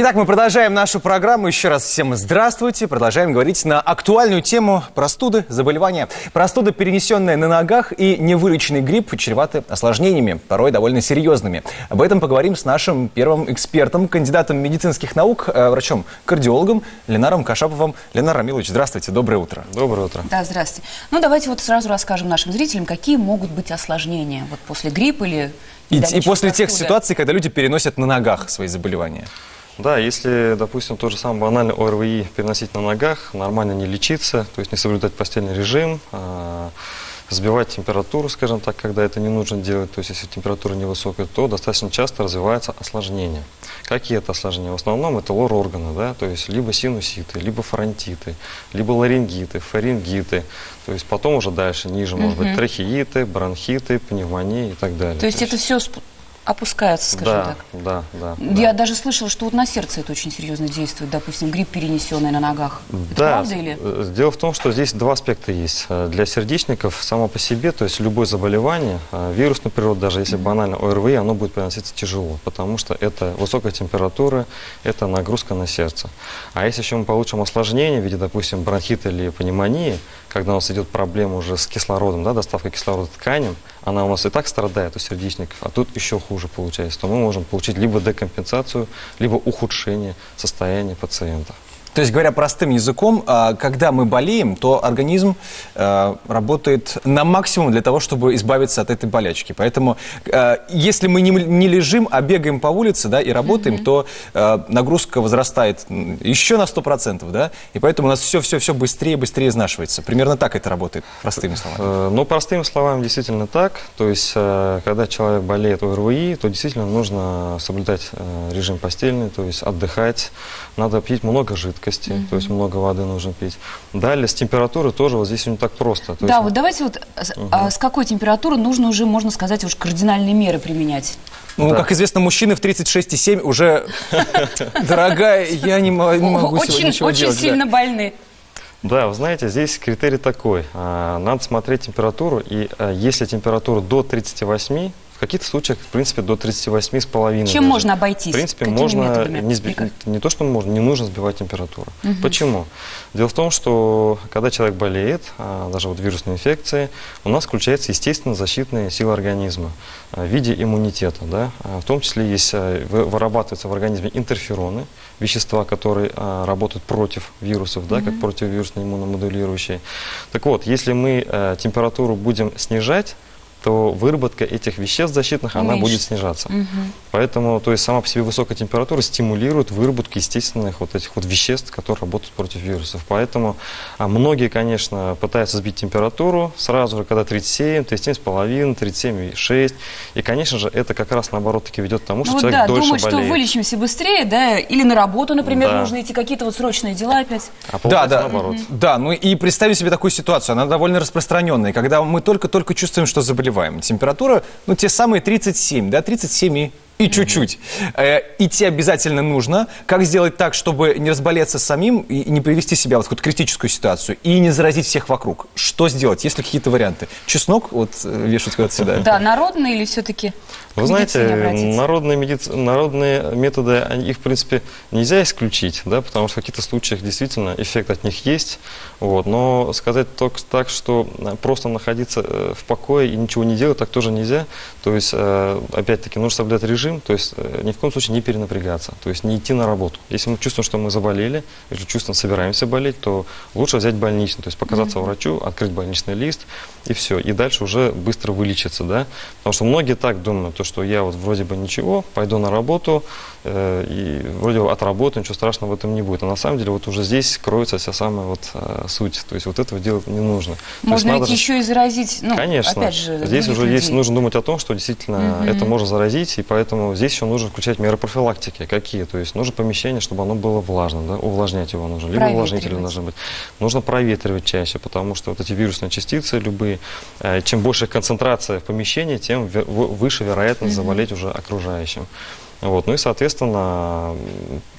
Итак, мы продолжаем нашу программу. Еще раз всем здравствуйте. Продолжаем говорить на актуальную тему простуды, заболевания. Простуда, перенесенная на ногах и невылеченный грипп чреваты осложнениями, порой довольно серьезными. Об этом поговорим с нашим первым экспертом, кандидатом медицинских наук, э, врачом-кардиологом Ленаром Кашаповым. Ленар Рамилович, здравствуйте, доброе утро. Доброе утро. Да, здравствуйте. Ну, давайте вот сразу расскажем нашим зрителям, какие могут быть осложнения вот после гриппа или... И, и после тех простуды. ситуаций, когда люди переносят на ногах свои заболевания. Да, если, допустим, тот же самый банальный ОРВИ переносить на ногах, нормально не лечиться, то есть не соблюдать постельный режим, а, сбивать температуру, скажем так, когда это не нужно делать, то есть если температура невысокая, то достаточно часто развиваются осложнения. Какие это осложнения? В основном это лор органа, да, то есть либо синуситы, либо фронтиты, либо ларингиты, фарингиты, то есть потом уже дальше, ниже, может быть, трахеиты, бронхиты, пневмонии и так далее. То есть это все опускается, скажем да, так. да, да, да. Я даже слышала, что вот на сердце это очень серьезно действует, допустим, грипп, перенесенный на ногах. Это Да, правда или? э, дело в том, что здесь два аспекта есть. Э, Для сердечников само по себе, то есть любое заболевание, э, вирусной природы, даже если банально ОРВИ, оно будет переноситься тяжело, потому что это высокая температура, это нагрузка на сердце. А если еще мы получим осложнение в виде, допустим, бронхита или пневмонии, когда у нас идет проблема уже с кислородом, да, доставка кислорода тканям, она у нас и так страдает у сердечников, а тут еще хуже получается, то мы можем получить либо декомпенсацию, либо ухудшение состояния пациента. То есть, говоря простым языком, а, когда мы болеем, то организм э, работает на максимум для того, чтобы избавиться от этой болячки. Поэтому, э, если мы не, лежим, а бегаем по улице да, и работаем, то э, нагрузка возрастает еще на 100%. Да? И поэтому у нас все-все-все быстрее и быстрее изнашивается. Примерно так это работает, простыми словами. Э, Ну, простыми словами, действительно так. То есть, э, когда человек болеет ОРВИ, то действительно нужно соблюдать э, режим постельный, то есть отдыхать. Надо пить много жидкости, то есть много воды нужно пить. Далее, с температурой тоже вот здесь не так просто. То Да, есть, вот давайте вот с, а с какой температуры нужно уже, можно сказать, уж кардинальные меры применять? Ну, Да. как известно, мужчины в 36,7 уже, дорогая, я не, мо- не могу сегодня очень ничего очень сильно больны. Да, вы знаете, здесь критерий такой. А, Надо смотреть температуру, и а, если температура до 38, в каких-то случаях, в принципе, до 38 с половиной. Чем можно обойтись? В принципе, Какими можно методами? не, сби- не то, что можно, не нужно сбивать температуру. Почему? Дело в том, что когда человек болеет, а, даже вот вирусной инфекцией, у нас включается, естественно, защитная сила организма а, в виде иммунитета. Да? А, В том числе есть, вы- вырабатываются в организме интерфероны, вещества, которые работают против вирусов, да, как противовирусные иммуномодулирующие. Так вот, если мы а, температуру будем снижать, то выработка этих веществ защитных, она будет снижаться. Поэтому, то есть сама по себе высокая температура стимулирует выработку естественных вот этих вот веществ, которые работают против вирусов. Поэтому а, многие, конечно, пытаются сбить температуру сразу же, когда 37, 37,5, 37,6. И, конечно же, это как раз наоборот таки ведет к тому, что Ну человек да, дольше думать, что болеет. вылечимся быстрее, да, или на работу, например, Да. нужно идти, какие-то вот срочные дела опять. А Да, да. наоборот. Да, ну и представим себе такую ситуацию, она довольно распространенная, когда мы только-только чувствуем, что заболеваем. Температура, ну, те самые 37, да, 37 и чуть-чуть. Э, идти обязательно нужно. Как сделать так, чтобы не разболеться самим и не привести себя вот в какую-то критическую ситуацию и не заразить всех вокруг? Что сделать? Есть ли какие-то варианты? Чеснок вот э, вешать куда-то сюда? Да, народные или все-таки Вы знаете, народные, медици- народные методы, они, их, в принципе, нельзя исключить, да, потому что в каких-то случаях действительно эффект от них есть. Вот, но сказать только так, что э, просто находиться э, в покое и ничего не делать, так тоже нельзя. То есть, опять-таки, нужно соблюдать режим, то есть э, ни в коем случае не перенапрягаться, то есть не идти на работу. Если мы чувствуем, что мы заболели, или чувствуем, собираемся болеть, то лучше взять больничный, то есть показаться врачу, открыть больничный лист, и все. И дальше уже быстро вылечиться, да. Потому что многие так думают, то, что я вот вроде бы ничего, пойду на работу, э, и вроде бы отработаю, ничего страшного в этом не будет. А на самом деле вот уже здесь кроется вся самая вот э, суть. То есть вот этого делать не нужно. Есть Можно надо ведь же- еще и заразить, ну, Конечно. опять же, здесь уже есть, людей. нужно думать о том, что действительно это можно заразить, и поэтому здесь еще нужно включать меры профилактики. Какие? То есть нужно помещение, чтобы оно было влажным, да? увлажнять его нужно, либо увлажнители Проветривать. должны быть. Нужно проветривать чаще, потому что вот эти вирусные частицы любые, э, чем больше концентрация в помещении, тем выше вероятность заболеть уже окружающим. Вот. Ну и, соответственно,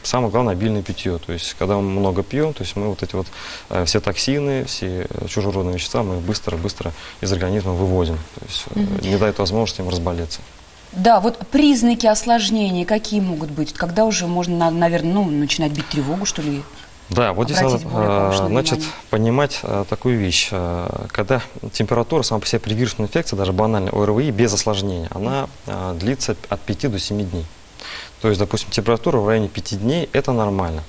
самое главное обильное питье. То есть, когда мы много пьем, то есть мы вот эти вот э, все токсины, все чужеродные вещества мы быстро-быстро из организма выводим. То есть, э, не дает возможности им разболеться. Да, вот признаки осложнения какие могут быть? Когда уже можно, наверное, ну, начинать бить тревогу, что ли? Да, вот здесь надо а, значит, понимать а, такую вещь. А, когда температура сама по себе при вирусной инфекции, даже банальной ОРВИ, без осложнения, она длится от 5 до 7 дней. То есть, допустим, температура в районе 5 дней – это нормально.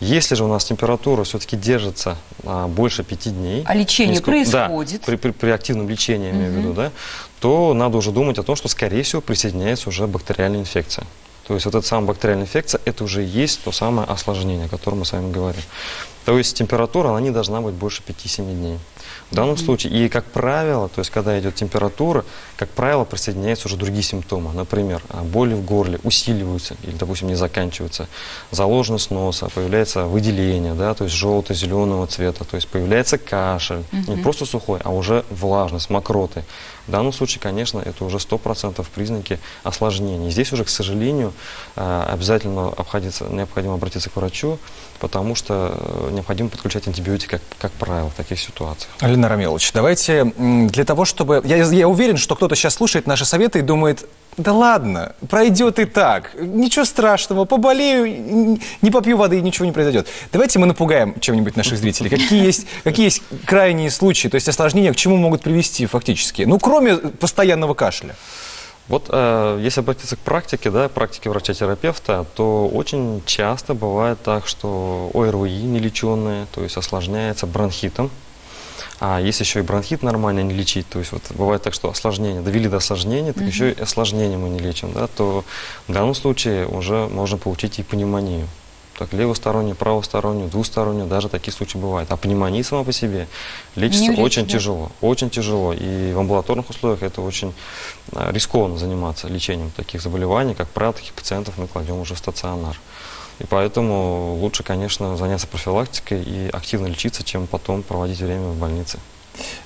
Если же у нас температура все-таки держится а, больше 5 дней… А лечение несколько, происходит? Да, при, при, при активном лечении, я имею в виду, да, то надо уже думать о том, что, скорее всего, присоединяется уже бактериальная инфекция. То есть вот эта самая бактериальная инфекция, это уже есть то самое осложнение, о котором мы с вами говорим. То есть температура, она не должна быть больше 5-7 дней. В данном случае, и как правило, то есть когда идет температура, как правило, присоединяются уже другие симптомы. Например, а, боли в горле усиливаются или, допустим, не заканчиваются, заложенность носа, появляется выделение, да, то есть желто-зеленого цвета, то есть появляется кашель, mm-hmm. не просто сухой, а уже влажность, мокроты. В данном случае, конечно, это уже 100% признаки осложнений. Здесь уже, к сожалению, а, обязательно необходимо обратиться к врачу, потому что э, необходимо подключать антибиотики, как, как правило, в таких ситуациях. Алина Рамилович, давайте для того, чтобы... Я, я уверен, что кто-то сейчас слушает наши советы и думает, да ладно, пройдет и так, ничего страшного, поболею, не попью воды и ничего не произойдет. Давайте мы напугаем чем-нибудь наших зрителей. Какие есть, какие есть крайние случаи, то есть осложнения, к чему могут привести фактически? Ну, кроме постоянного кашля. Вот э, если обратиться к практике, да, практике врача-терапевта, то очень часто бывает так, что ОРВИ нелеченные, то есть осложняется бронхитом. А если еще и бронхит нормально не лечить, то есть вот бывает так, что осложнение, довели до осложнения, так mm-hmm. еще и осложнение мы не лечим, да, то в данном случае уже можно получить и пневмонию так левостороннюю, правостороннюю, двустороннюю, даже такие случаи бывают. А пневмония сама по себе лечится Не очень тяжело, очень тяжело. И в амбулаторных условиях это очень а, рискованно заниматься лечением таких заболеваний. Как правило, таких пациентов мы кладем уже в стационар. И поэтому лучше, конечно, заняться профилактикой и активно лечиться, чем потом проводить время в больнице.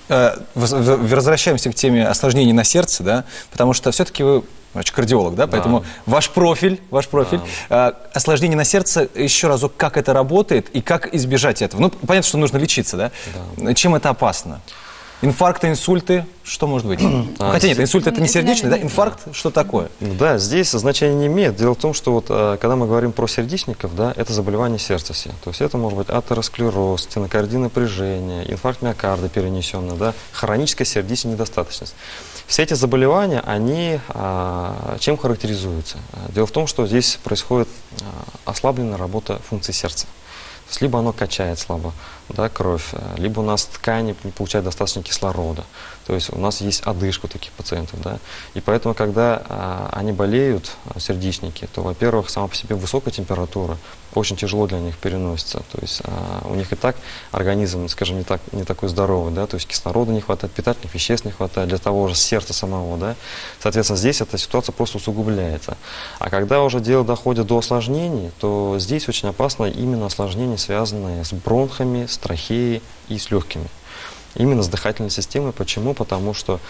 Э, возвращаемся к теме осложнений на сердце, да, потому что все-таки вы Значит, кардиолог, да? Поэтому да. ваш профиль, ваш профиль. Да. Э, осложнение на сердце, еще разок, как это работает и как избежать этого? Ну, понятно, что нужно лечиться, да? да. Чем это опасно? Инфаркты, инсульты, что может быть? А, Хотя нет, инсульт это не сердечный, да? Инфаркт, что такое? Да, здесь значения не имеет. Дело в том, что вот э, когда мы говорим про сердечников, да, это заболевание сердца все. То есть это может быть атеросклероз, стенокардийное напряжение, инфаркт миокарда перенесенный, да, хроническая сердечная недостаточность. Все эти заболевания, они а, чем характеризуются? Дело в том, что здесь происходит а, ослабленная работа функции сердца. Есть либо оно качает слабо да, кровь, э, либо у нас ткани не получают достаточно кислорода. То есть у нас есть одышка у таких пациентов. Да? И поэтому, когда а, они болеют, а, сердечники, то, во-первых, сама по себе высокая температура очень тяжело для них переносится. То есть а, у них и так организм, скажем, не, так, не такой здоровый, да? то есть кислорода не хватает, питательных веществ не хватает для того же сердца самого. Да? Соответственно, здесь эта ситуация просто усугубляется. А когда уже дело доходит до осложнений, то здесь очень опасно именно осложнения, связанные с бронхами, с трахеей и с легкими именно с дыхательной системой. Почему? Потому что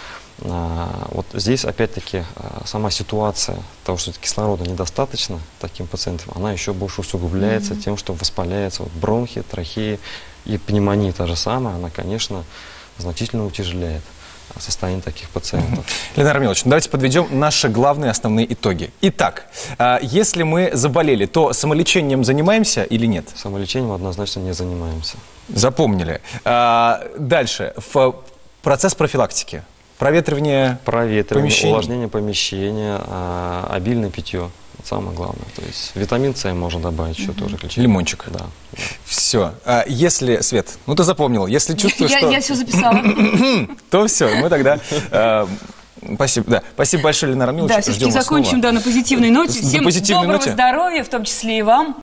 а, вот здесь опять-таки а, сама ситуация того, что кислорода недостаточно таким пациентам, она еще больше усугубляется mm-hmm. тем, что воспаляется вот, бронхи, трахеи и пневмония та же самая, она, конечно, значительно утяжеляет состояние таких пациентов. Ленар Рамилович, ну давайте подведем наши главные основные итоги. Итак, а, если мы заболели, то самолечением занимаемся или нет? Самолечением однозначно не занимаемся. Запомнили. А, дальше. Процесс профилактики. Проветривание, Проветривание, помещения. увлажнение помещения, а, обильное питье. Самое главное. То есть витамин С можно добавить еще тоже. Лимончик. Да. Все. А если, Свет, ну ты запомнил, если чувствуешь, я, что... Я все записала. То все, мы тогда... А, спасибо, да. Спасибо большое, Ленара Милович. Да, все-таки закончим да, на позитивной ноте. Всем доброго ноте. здоровья, в том числе и вам.